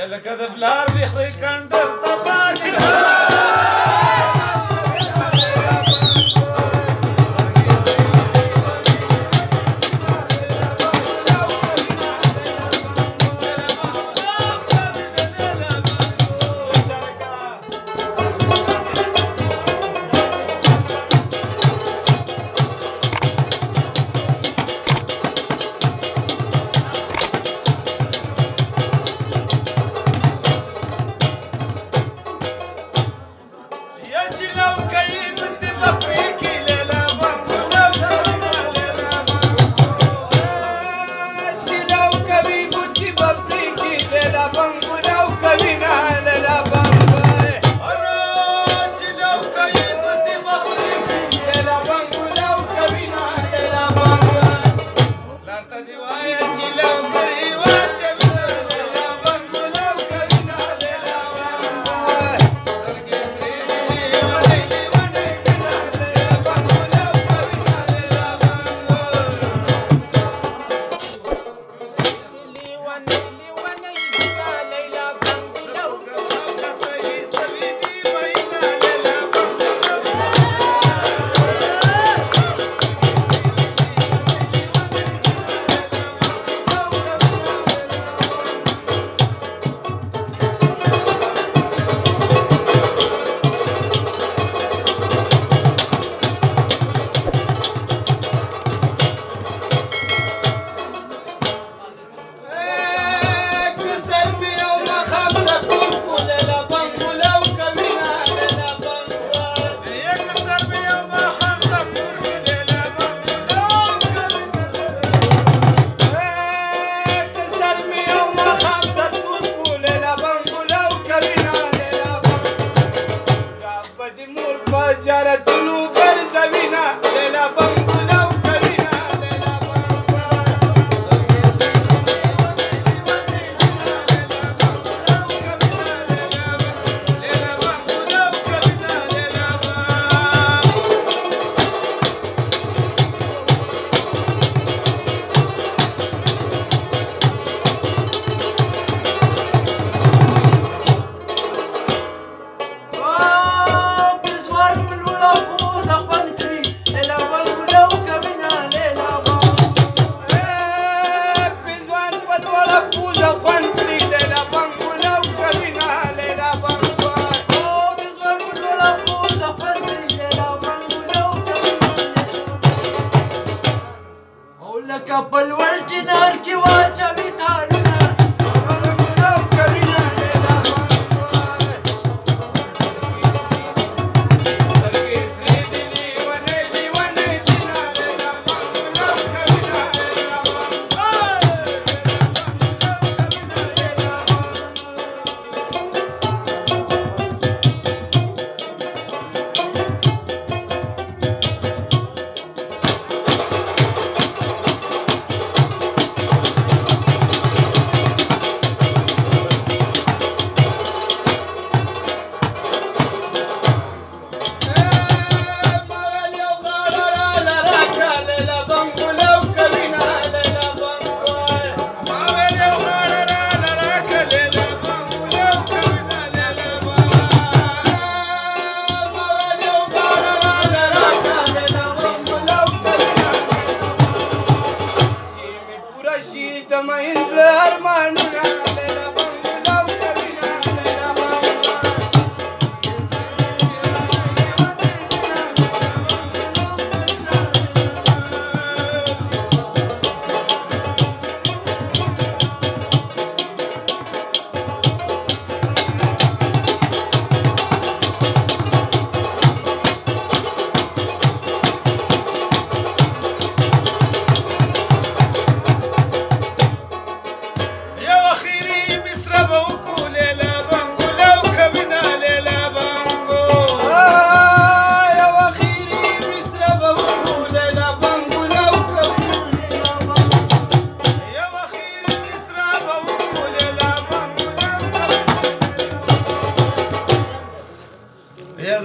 يا لك هذا بلار بيخري كندر طبالي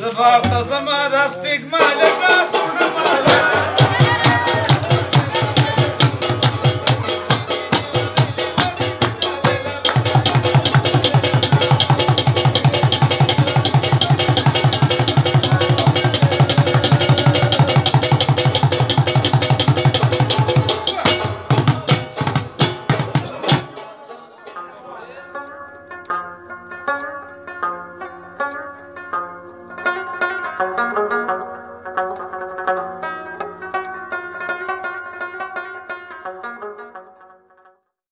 زبار ته زما د سپیګ مالکه